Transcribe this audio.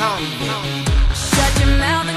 Shut your mouth.